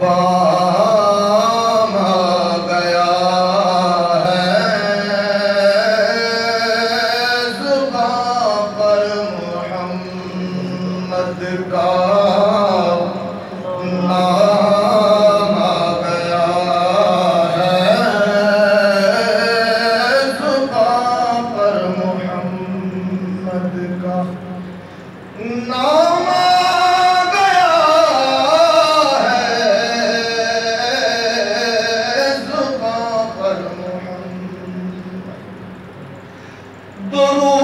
گیا ہے زبان پر مہم مد کا گیا ہے زبان پر مہم مد کا تنظرون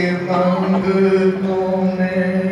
give on good